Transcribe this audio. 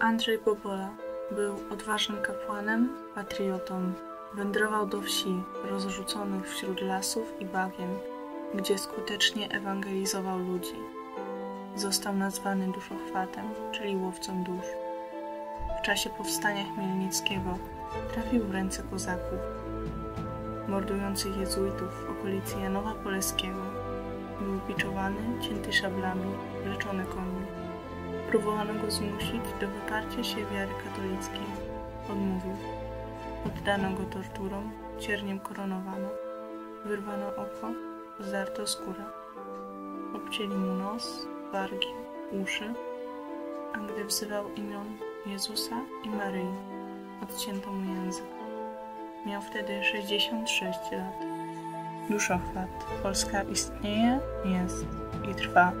Andrzej Bobola był odważnym kapłanem, patriotą. Wędrował do wsi rozrzuconych wśród lasów i bagien, gdzie skutecznie ewangelizował ludzi. Został nazwany duszochwatem, czyli łowcą dusz. W czasie powstania Chmielnickiego trafił w ręce kozaków, mordujących jezuitów w okolicy Janowa Poleskiego. Był biczowany, cięty szablami, leczony koniu. Próbowano go zmusić do wyparcia się wiary katolickiej. Odmówił. Oddano go torturom, cierniem koronowano. Wyrwano oko, zdarto skórę. Obcięli mu nos, wargi, uszy, a gdy wzywał imion Jezusa i Maryi, odcięto mu język. Miał wtedy 66 lat. Duszochwat. Polska istnieje, jest i trwa.